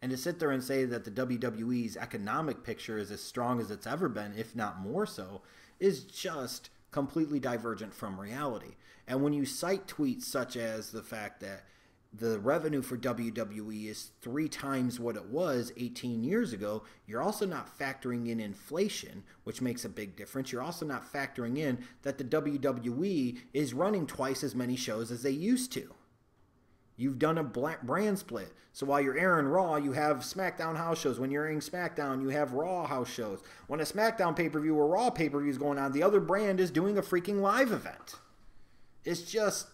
And to sit there and say that the WWE's economic picture is as strong as it's ever been, if not more so, is just completely divergent from reality. And when you cite tweets such as the fact that the revenue for WWE is three times what it was 18 years ago, you're also not factoring in inflation, which makes a big difference. You're also not factoring in that the WWE is running twice as many shows as they used to. You've done a brand split. So while you're airing Raw, you have SmackDown house shows. When you're airing SmackDown, you have Raw house shows. When a SmackDown pay per view or Raw pay per view is going on, the other brand is doing a freaking live event. It's just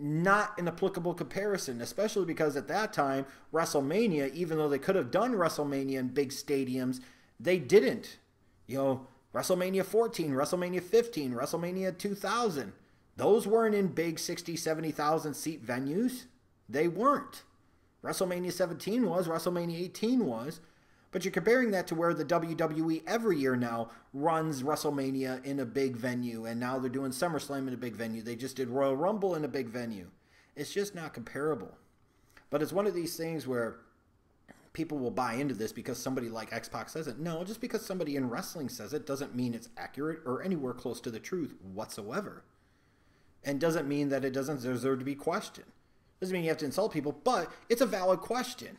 not an applicable comparison, especially because at that time, WrestleMania, even though they could have done WrestleMania in big stadiums, they didn't. You know, WrestleMania 14, WrestleMania 15, WrestleMania 2000, those weren't in big 60, 70,000 seat venues. They weren't. WrestleMania 17 was, WrestleMania 18 was. But you're comparing that to where the WWE every year now runs WrestleMania in a big venue, and now they're doing SummerSlam in a big venue. They just did Royal Rumble in a big venue. It's just not comparable. But it's one of these things where people will buy into this because somebody like X Pac says it. No, just because somebody in wrestling says it doesn't mean it's accurate or anywhere close to the truth whatsoever. And doesn't mean that it doesn't deserve to be questioned. Doesn't mean you have to insult people, but it's a valid question.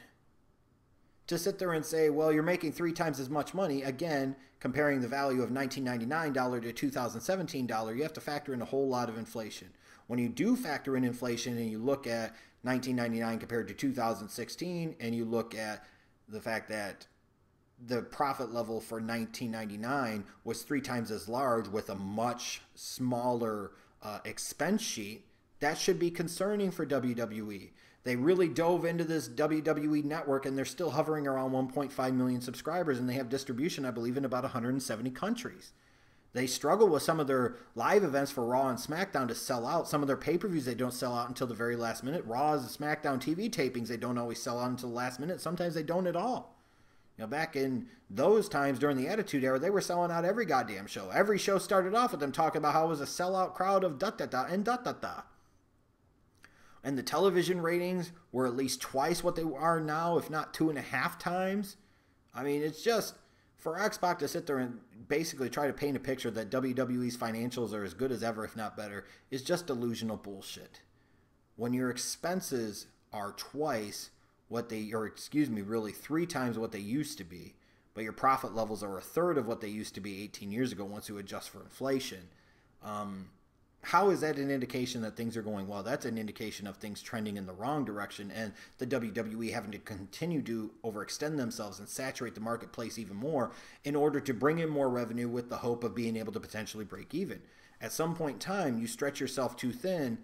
To sit there and say, well, you're making three times as much money, again, comparing the value of $1999 to $2017, you have to factor in a whole lot of inflation. When you do factor in inflation and you look at 1999 compared to 2016, and you look at the fact that the profit level for 1999 was three times as large with a much smaller uh, expense sheet, that should be concerning for WWE. They really dove into this WWE network and they're still hovering around 1.5 million subscribers and they have distribution, I believe, in about 170 countries. They struggle with some of their live events for Raw and SmackDown to sell out. Some of their pay per views they don't sell out until the very last minute. Raw's and SmackDown TV tapings they don't always sell out until the last minute. Sometimes they don't at all. You know, back in those times during the Attitude Era, they were selling out every goddamn show. Every show started off with them talking about how it was a sellout crowd of da da da and da da da. And the television ratings were at least twice what they are now, if not two and a half times. I mean, it's just for X Pac to sit there and basically try to paint a picture that WWE's financials are as good as ever, if not better, is just delusional bullshit. When your expenses are twice what they, or excuse me, really three times what they used to be, but your profit levels are a third of what they used to be 18 years ago once you adjust for inflation. Um, how is that an indication that things are going well? That's an indication of things trending in the wrong direction and the WWE having to continue to overextend themselves and saturate the marketplace even more in order to bring in more revenue with the hope of being able to potentially break even. At some point in time, you stretch yourself too thin,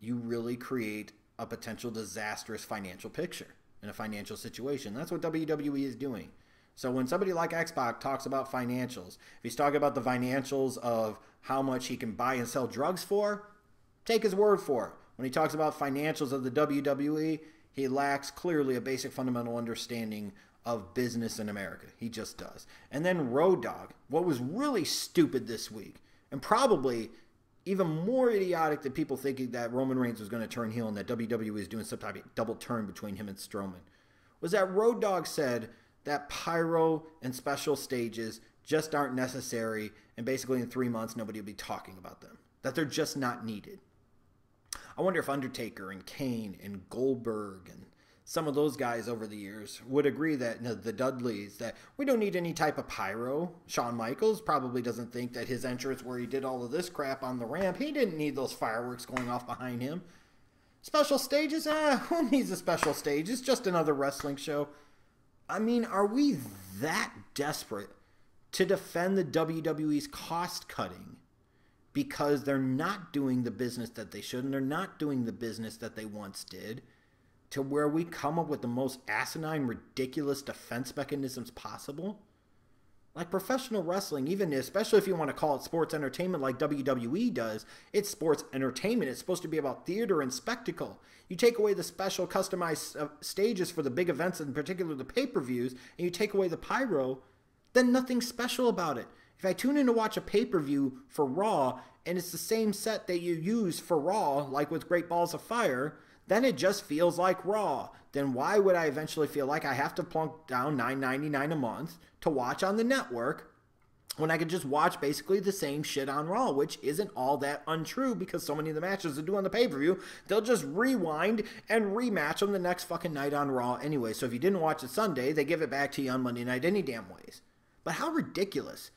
you really create a potential disastrous financial picture in a financial situation. That's what WWE is doing. So when somebody like X Pac talks about financials, if he's talking about the financials of how much he can buy and sell drugs for, take his word for it. When he talks about financials of the WWE, he lacks clearly a basic fundamental understanding of business in America. He just does. And then Road Dogg, what was really stupid this week, and probably even more idiotic than people thinking that Roman Reigns was going to turn heel and that WWE is doing some type of double turn between him and Strowman, was that Road Dogg said that pyro and special stages just aren't necessary, and basically in three months, nobody will be talking about them. That they're just not needed. I wonder if Undertaker and Kane and Goldberg and some of those guys over the years would agree that you know, the Dudleys that we don't need any type of pyro. Shawn Michaels probably doesn't think that his entrance where he did all of this crap on the ramp, he didn't need those fireworks going off behind him. Special stages? Ah, who needs a special stage? It's just another wrestling show. I mean, are we that desperate to defend the WWE's cost cutting because they're not doing the business that they should and they're not doing the business that they once did to where we come up with the most asinine, ridiculous defense mechanisms possible? Like professional wrestling, even especially if you want to call it sports entertainment like WWE does, it's sports entertainment. It's supposed to be about theater and spectacle. You take away the special customized uh, stages for the big events, in particular the pay per views, and you take away the pyro, then nothing special about it. If I tune in to watch a pay per view for Raw and it's the same set that you use for Raw, like with Great Balls of Fire, then it just feels like Raw. Then why would I eventually feel like I have to plunk down $9.99 a month to watch on the network when I could just watch basically the same shit on Raw, which isn't all that untrue because so many of the matches they do on the pay per view, they'll just rewind and rematch them the next fucking night on Raw anyway. So if you didn't watch it Sunday, they give it back to you on Monday night any damn ways. But how ridiculous.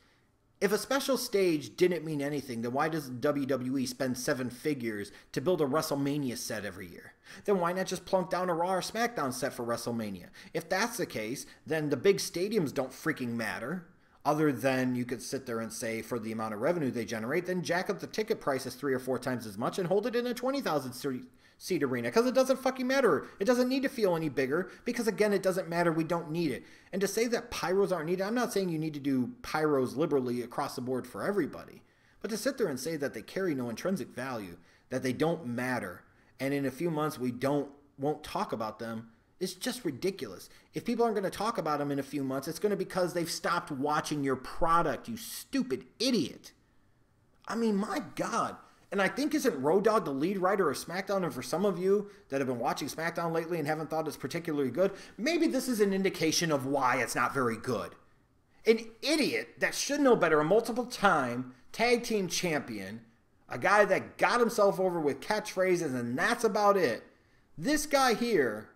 If a special stage didn't mean anything, then why does WWE spend seven figures to build a WrestleMania set every year? Then why not just plunk down a Raw or SmackDown set for WrestleMania? If that's the case, then the big stadiums don't freaking matter. Other than you could sit there and say for the amount of revenue they generate, then jack up the ticket prices three or four times as much and hold it in a 20,000 seat arena because it doesn't fucking matter. It doesn't need to feel any bigger because, again, it doesn't matter. We don't need it. And to say that pyros aren't needed, I'm not saying you need to do pyros liberally across the board for everybody. But to sit there and say that they carry no intrinsic value, that they don't matter, and in a few months we don't won't talk about them It's just ridiculous. If people aren't going to talk about them in a few months, it's going to be because they've stopped watching your product, you stupid idiot. I mean, my God. And I think isn't Road Dogg the lead writer of SmackDown? And for some of you that have been watching SmackDown lately and haven't thought it's particularly good, maybe this is an indication of why it's not very good. An idiot that should know better, a multiple time tag team champion, a guy that got himself over with catchphrases, and that's about it. This guy here,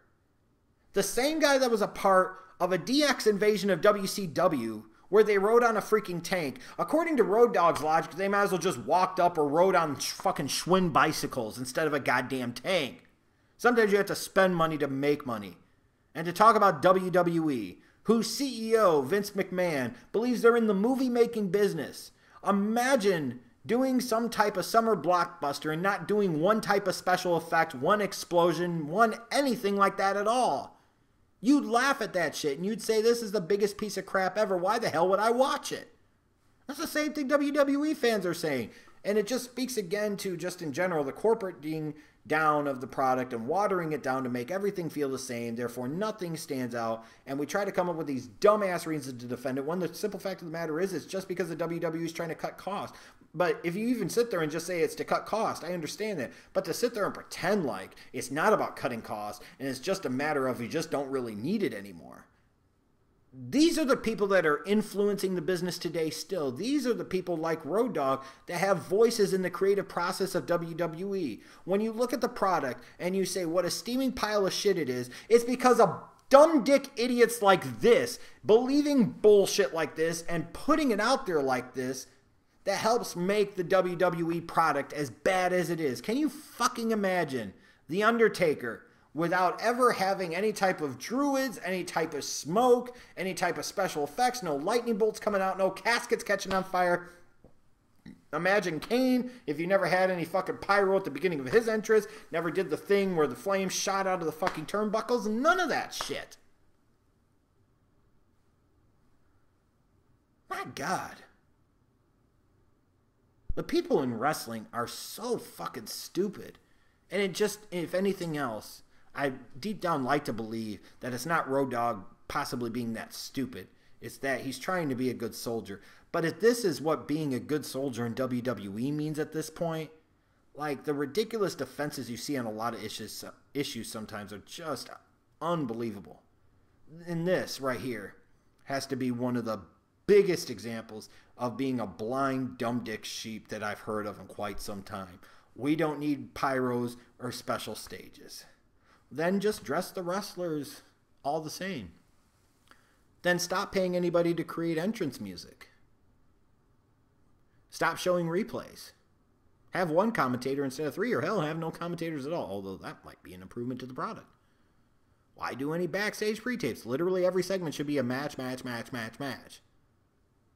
the same guy that was a part of a DX invasion of WCW where they rode on a freaking tank. According to Road Dogg's logic, they might as well just walked up or rode on fucking Schwinn bicycles instead of a goddamn tank. Sometimes you have to spend money to make money. And to talk about WWE, whose CEO, Vince McMahon, believes they're in the movie making business. Imagine doing some type of summer blockbuster and not doing one type of special effect, one explosion, one anything like that at all. You'd laugh at that shit and you'd say, This is the biggest piece of crap ever. Why the hell would I watch it? That's the same thing WWE fans are saying. And it just speaks again to just in general the corporate being down of the product and watering it down to make everything feel the same. Therefore, nothing stands out. And we try to come up with these dumbass reasons to defend it. One, the simple fact of the matter is, it's just because the WWE is trying to cut costs. But if you even sit there and just say it's to cut cost, I understand that. But to sit there and pretend like it's not about cutting costs and it's just a matter of you just don't really need it anymore. These are the people that are influencing the business today still. These are the people like Road Dogg that have voices in the creative process of WWE. When you look at the product and you say what a steaming pile of shit it is, it's because of dumb dick idiots like this believing bullshit like this and putting it out there like this that helps make the WWE product as bad as it is. Can you fucking imagine The Undertaker without ever having any type of druids, any type of smoke, any type of special effects, no lightning bolts coming out, no caskets catching on fire? Imagine Kane if you never had any fucking pyro at the beginning of his entrance, never did the thing where the flames shot out of the fucking turnbuckles, none of that shit. My God. The people in wrestling are so fucking stupid. And it just, if anything else, I deep down like to believe that it's not Road Dogg possibly being that stupid. It's that he's trying to be a good soldier. But if this is what being a good soldier in WWE means at this point, like the ridiculous defenses you see on a lot of issues issues sometimes are just unbelievable. And this right here has to be one of the biggest examples of being a blind, dumb dick sheep that I've heard of in quite some time. We don't need pyros or special stages. Then just dress the wrestlers all the same. Then stop paying anybody to create entrance music. Stop showing replays. Have one commentator instead of three, or hell, have no commentators at all, although that might be an improvement to the product. Why do any backstage pre tapes? Literally every segment should be a match, match, match, match, match.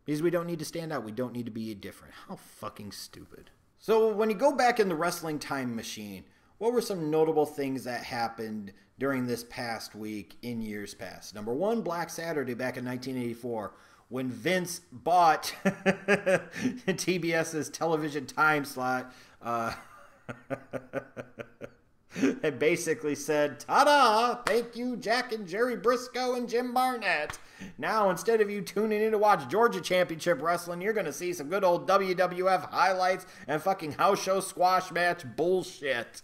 Because we don't need to stand out. We don't need to be different. How fucking stupid. So, when you go back in the wrestling time machine, what were some notable things that happened during this past week in years past? Number one, Black Saturday back in 1984 when Vince bought TBS's television time slot. Uh, and basically said, Ta da! Thank you, Jack and Jerry Brisco and Jim Barnett. Now, instead of you tuning in to watch Georgia Championship Wrestling, you're going to see some good old WWF highlights and fucking house show squash match bullshit.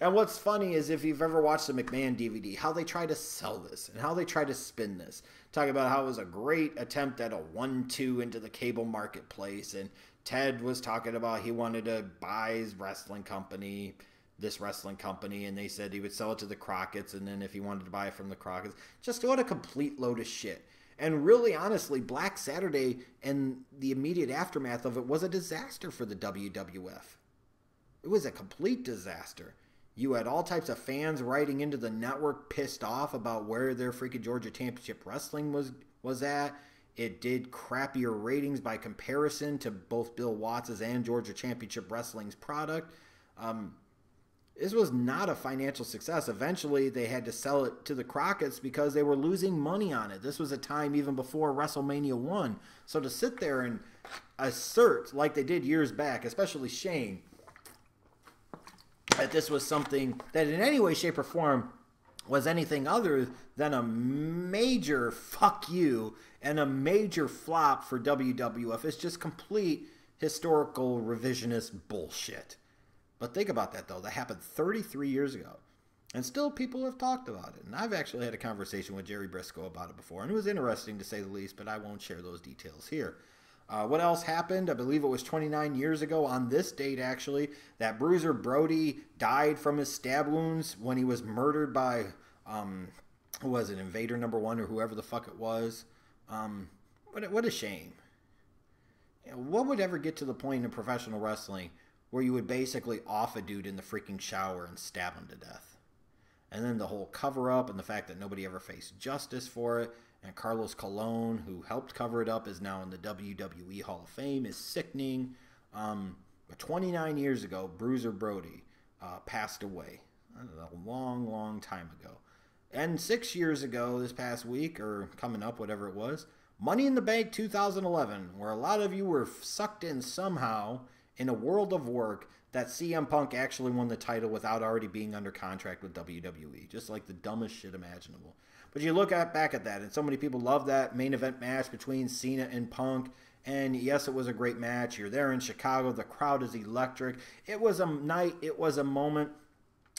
And what's funny is if you've ever watched the McMahon DVD, how they try to sell this and how they try to spin this. Talking about how it was a great attempt at a one two into the cable marketplace. And Ted was talking about he wanted to buy his wrestling company this wrestling company and they said he would sell it to the Crockett's and then if he wanted to buy it from the Crockett's, just what a complete load of shit. And really, honestly, Black Saturday and the immediate aftermath of it was a disaster for the WWF. It was a complete disaster. You had all types of fans writing into the network pissed off about where their freaking Georgia Championship Wrestling was was at. It did crappier ratings by comparison to both Bill Watts's and Georgia Championship Wrestling's product. Um, this was not a financial success. Eventually, they had to sell it to the Crockett's because they were losing money on it. This was a time even before WrestleMania 1. So to sit there and assert, like they did years back, especially Shane, that this was something that in any way, shape, or form was anything other than a major fuck you and a major flop for WWF. It's just complete historical revisionist bullshit. But think about that though. That happened 33 years ago. And still people have talked about it. And I've actually had a conversation with Jerry Brisco about it before. And it was interesting to say the least, but I won't share those details here. Uh, what else happened? I believe it was 29 years ago on this date, actually, that Bruiser Brody died from his stab wounds when he was murdered by, um, who was it, Invader Number One or whoever the fuck it was. Um, what, what a shame. What would ever get to the point in professional wrestling where you would basically off a dude in the freaking shower and stab him to death? And then the whole cover up and the fact that nobody ever faced justice for it and Carlos Colon, who helped cover it up, is now in the WWE Hall of Fame, is sickening. Um, 29 years ago, Bruiser Brody uh, passed away. A long, long time ago. And six years ago, this past week, or coming up, whatever it was, Money in the Bank 2011, where a lot of you were sucked in somehow in a world of work that CM Punk actually won the title without already being under contract with WWE. Just like the dumbest shit imaginable. But you look at back at that, and so many people love that main event match between Cena and Punk. And yes, it was a great match. You're there in Chicago. The crowd is electric. It was a night. It was a moment.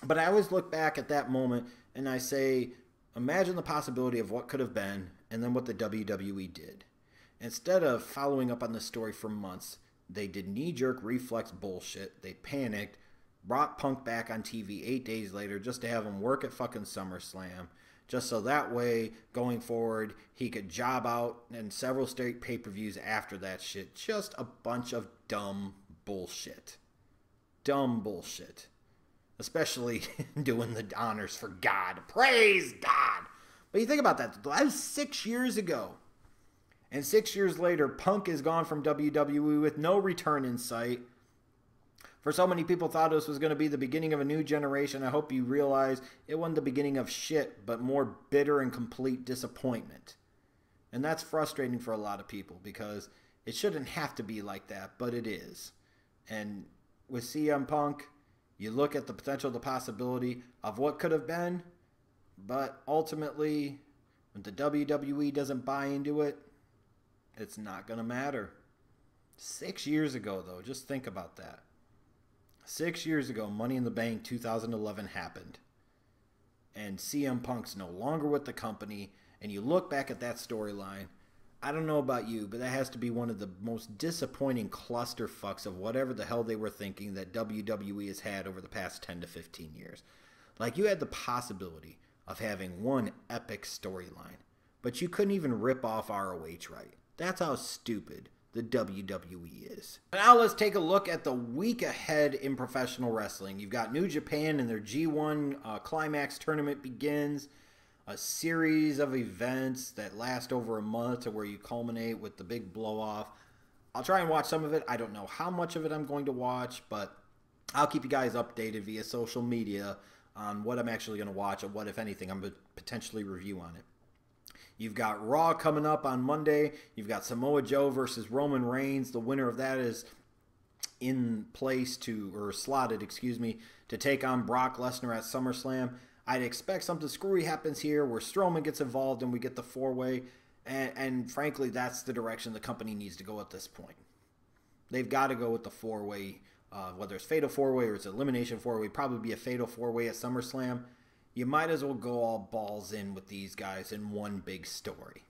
But I always look back at that moment and I say, imagine the possibility of what could have been and then what the WWE did. Instead of following up on the story for months, they did knee jerk reflex bullshit. They panicked, brought Punk back on TV eight days later just to have him work at fucking SummerSlam just so that way going forward he could job out in several state pay-per-views after that shit. Just a bunch of dumb bullshit. Dumb bullshit. Especially doing the honors for god. Praise god! But you think about that. That was six years ago and six years later punk is gone from wwe with no return in sight for so many people thought this was going to be the beginning of a new generation, I hope you realize it wasn't the beginning of shit, but more bitter and complete disappointment. And that's frustrating for a lot of people because it shouldn't have to be like that, but it is. And with CM Punk, you look at the potential, the possibility of what could have been, but ultimately, when the WWE doesn't buy into it, it's not going to matter. Six years ago, though, just think about that. Six years ago, Money in the Bank 2011 happened. And CM Punk's no longer with the company. And you look back at that storyline. I don't know about you, but that has to be one of the most disappointing clusterfucks of whatever the hell they were thinking that WWE has had over the past 10 to 15 years. Like, you had the possibility of having one epic storyline, but you couldn't even rip off ROH right. That's how stupid the WWE is. Now let's take a look at the week ahead in professional wrestling. You've got New Japan and their G1 uh, Climax tournament begins. A series of events that last over a month to where you culminate with the big blow off. I'll try and watch some of it. I don't know how much of it I'm going to watch, but I'll keep you guys updated via social media on what I'm actually going to watch and what, if anything, I'm going to potentially review on it. You've got Raw coming up on Monday. You've got Samoa Joe versus Roman Reigns. The winner of that is in place to, or slotted, excuse me, to take on Brock Lesnar at SummerSlam. I'd expect something screwy happens here where Strowman gets involved and we get the four way. And, and frankly, that's the direction the company needs to go at this point. They've got to go with the four way, uh, whether it's Fatal four way or it's Elimination four way, probably be a Fatal four way at SummerSlam you might as well go all balls in with these guys in one big story.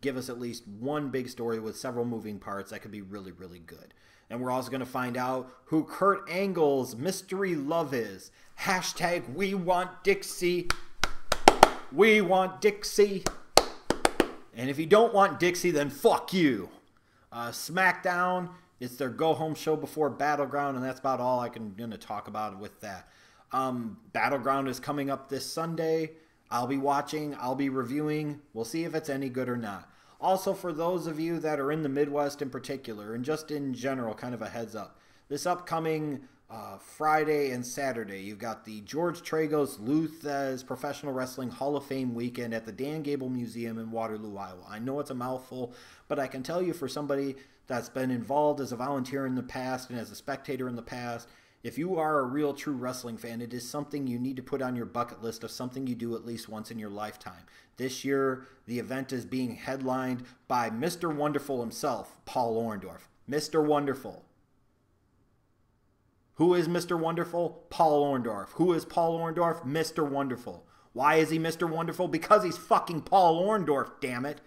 Give us at least one big story with several moving parts that could be really, really good. And we're also going to find out who Kurt Angle's mystery love is. Hashtag we want Dixie. We want Dixie. And if you don't want Dixie, then fuck you. Uh, SmackDown, it's their go home show before Battleground, and that's about all I can gonna talk about with that. Um, Battleground is coming up this Sunday. I'll be watching, I'll be reviewing. We'll see if it's any good or not. Also, for those of you that are in the Midwest in particular, and just in general, kind of a heads up. This upcoming uh, Friday and Saturday, you've got the George Tragos Lou Thesz Professional Wrestling Hall of Fame weekend at the Dan Gable Museum in Waterloo, Iowa. I know it's a mouthful, but I can tell you for somebody that's been involved as a volunteer in the past and as a spectator in the past, if you are a real true wrestling fan, it is something you need to put on your bucket list of something you do at least once in your lifetime. This year, the event is being headlined by Mr. Wonderful himself, Paul Orndorff. Mr. Wonderful. Who is Mr. Wonderful? Paul Orndorff. Who is Paul Orndorff? Mr. Wonderful. Why is he Mr. Wonderful? Because he's fucking Paul Orndorff, damn it.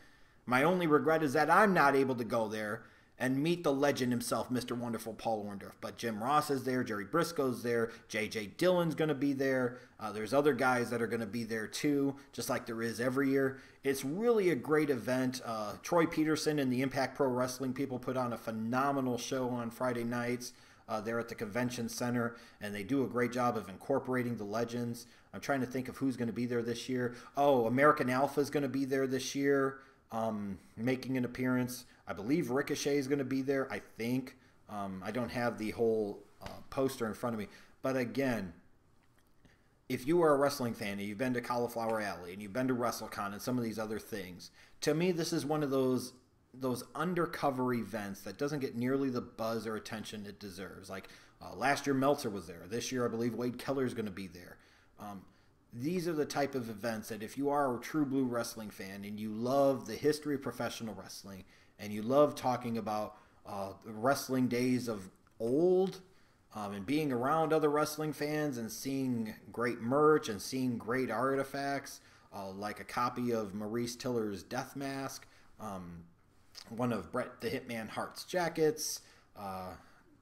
My only regret is that I'm not able to go there and meet the legend himself, Mr. Wonderful Paul Orndorff. But Jim Ross is there, Jerry Brisco's there, J.J. Dillon's going to be there. Uh, there's other guys that are going to be there too, just like there is every year. It's really a great event. Uh, Troy Peterson and the Impact Pro Wrestling people put on a phenomenal show on Friday nights. Uh, there at the convention center, and they do a great job of incorporating the legends. I'm trying to think of who's going to be there this year. Oh, American Alpha is going to be there this year, um, making an appearance. I believe Ricochet is going to be there. I think. Um, I don't have the whole uh, poster in front of me, but again, if you are a wrestling fan and you've been to Cauliflower Alley and you've been to WrestleCon and some of these other things, to me, this is one of those those undercover events that doesn't get nearly the buzz or attention it deserves. Like uh, last year, Meltzer was there. This year, I believe Wade Keller is going to be there. Um, these are the type of events that if you are a true blue wrestling fan and you love the history of professional wrestling and you love talking about uh, wrestling days of old um, and being around other wrestling fans and seeing great merch and seeing great artifacts, uh, like a copy of Maurice Tillet's Death Mask, um, one of Bret the Hitman Hart's jackets, uh,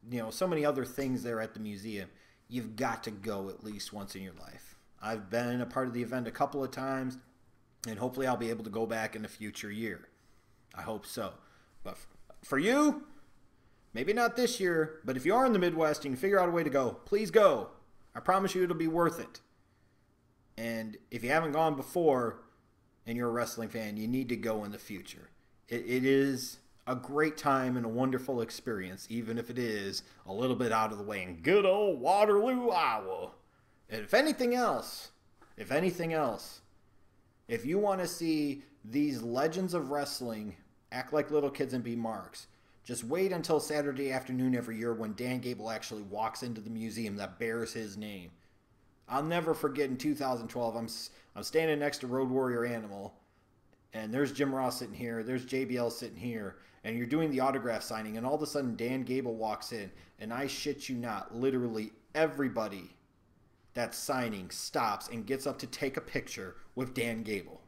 you know, so many other things there at the museum. You've got to go at least once in your life. I've been a part of the event a couple of times, and hopefully I'll be able to go back in a future year. I hope so. But for you, maybe not this year, but if you are in the Midwest and you figure out a way to go, please go. I promise you it'll be worth it. And if you haven't gone before and you're a wrestling fan, you need to go in the future. it, it is a great time and a wonderful experience, even if it is a little bit out of the way in good old Waterloo, Iowa. If anything else, if anything else, if you want to see these legends of wrestling act like little kids and be marks. Just wait until Saturday afternoon every year when Dan Gable actually walks into the museum that bears his name. I'll never forget in 2012, I'm, I'm standing next to Road Warrior Animal, and there's Jim Ross sitting here, there's JBL sitting here, and you're doing the autograph signing, and all of a sudden Dan Gable walks in, and I shit you not, literally everybody that's signing stops and gets up to take a picture with Dan Gable.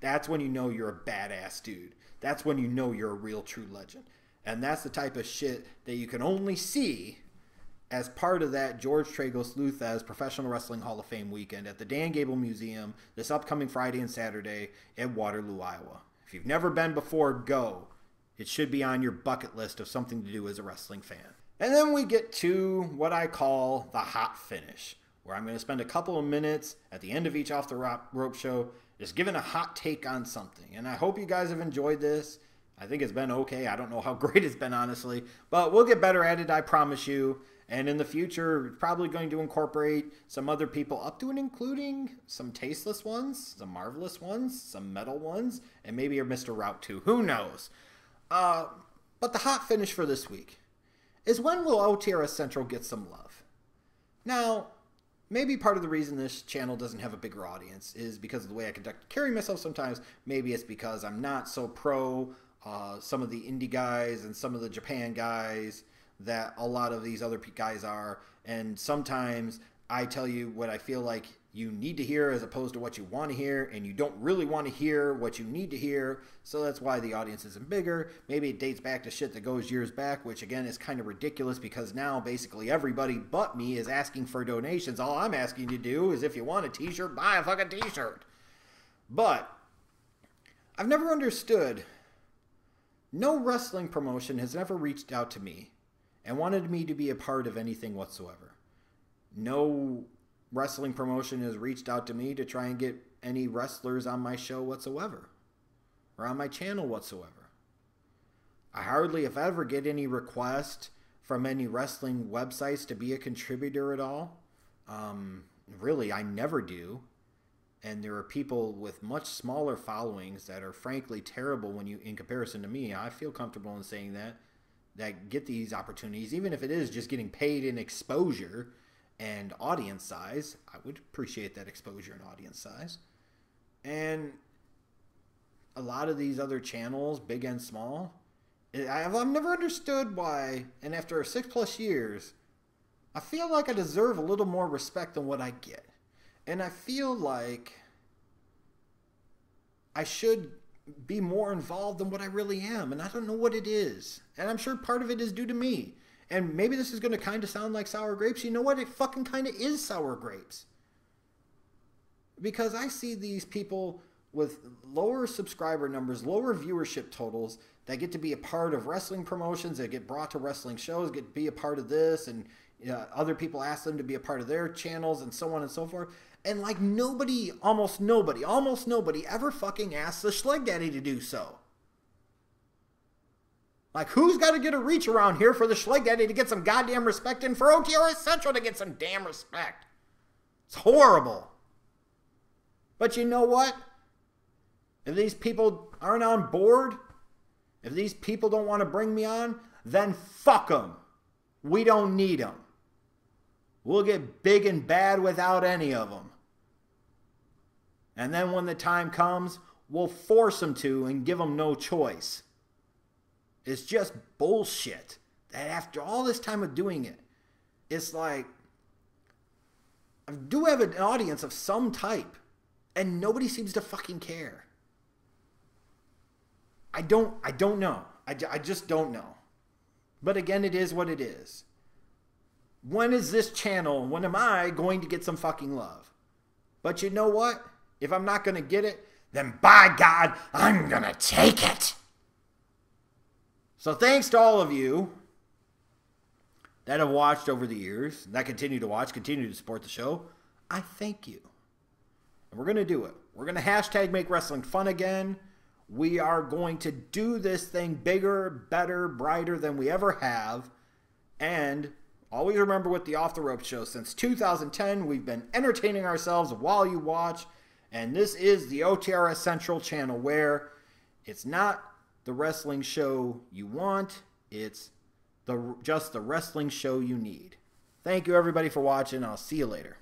That's when you know you're a badass dude. That's when you know you're a real true legend. And that's the type of shit that you can only see as part of that George Tragos Lou Thesz Professional Wrestling Hall of Fame weekend at the Dan Gable Museum this upcoming Friday and Saturday at Waterloo, Iowa. If you've never been before, go. It should be on your bucket list of something to do as a wrestling fan. And then we get to what I call the hot finish, where I'm going to spend a couple of minutes at the end of each off the rope show just giving a hot take on something. And I hope you guys have enjoyed this. I think it's been okay. I don't know how great it's been, honestly, but we'll get better at it, I promise you. And in the future, probably going to incorporate some other people up to and including some tasteless ones, some marvelous ones, some metal ones, and maybe a Mr. Route 2. Who knows? Uh, but the hot finish for this week is when will OTRS Central get some love? Now, maybe part of the reason this channel doesn't have a bigger audience is because of the way I conduct carry myself sometimes. Maybe it's because I'm not so pro uh, some of the indie guys and some of the Japan guys that a lot of these other guys are. And sometimes I tell you what I feel like you need to hear as opposed to what you want to hear, and you don't really want to hear what you need to hear. So that's why the audience isn't bigger. Maybe it dates back to shit that goes years back, which again is kind of ridiculous because now basically everybody but me is asking for donations. All I'm asking you to do is if you want a t shirt, buy a fucking t shirt. But I've never understood. No wrestling promotion has ever reached out to me and wanted me to be a part of anything whatsoever. No wrestling promotion has reached out to me to try and get any wrestlers on my show whatsoever or on my channel whatsoever. I hardly, if ever, get any request from any wrestling websites to be a contributor at all. Um, really, I never do. And there are people with much smaller followings that are frankly terrible when you, in comparison to me. I feel comfortable in saying that that get these opportunities, even if it is just getting paid in exposure and audience size. I would appreciate that exposure and audience size. And a lot of these other channels, big and small, eh, I've, I've never understood why, and after six plus years, I feel like I deserve a little more respect than what I get. And I feel like I should be more involved than what I really am. And I don't know what it is. And I'm sure part of it is due to me. And maybe this is going to kind of sound like sour grapes. You know what? It fucking kind of is sour grapes. Because I see these people with lower subscriber numbers, lower viewership totals that get to be a part of wrestling promotions, that get brought to wrestling shows, get to be a part of this, and you know, other people ask them to be a part of their channels, and so on and so forth. And like nobody, almost nobody, almost nobody ever fucking asks the Schleg Daddy to do so. Like, who's got to get a reach around here for the Schleg Daddy to get some goddamn respect and for OTRS Central to get some damn respect? It's horrible. But you know what? If these people aren't on board, if these people don't want to bring me on, then fuck them. We don't need them. We'll get big and bad without any of them. And then when the time comes, we'll force them to and give them no choice. It's just bullshit that after all this time of doing it, it's like I do have an audience of some type, and nobody seems to fucking care. I don't I don't know. I, I just don't know. But again, it is what it is. When is this channel, when am I going to get some fucking love? But you know what? If I'm not going to get it, then by God, I'm going to take it. So thanks to all of you that have watched over the years, that continue to watch, continue to support the show. I thank you. And we're going to do it. We're going to hashtag make wrestling fun again. We are going to do this thing bigger, better, brighter than we ever have. And always remember with the Off the Rope show, since 2010, we've been entertaining ourselves while you watch. And this is the OTRS Central channel where it's not the wrestling show you want, it's the just the wrestling show you need. Thank you everybody for watching. I'll see you later.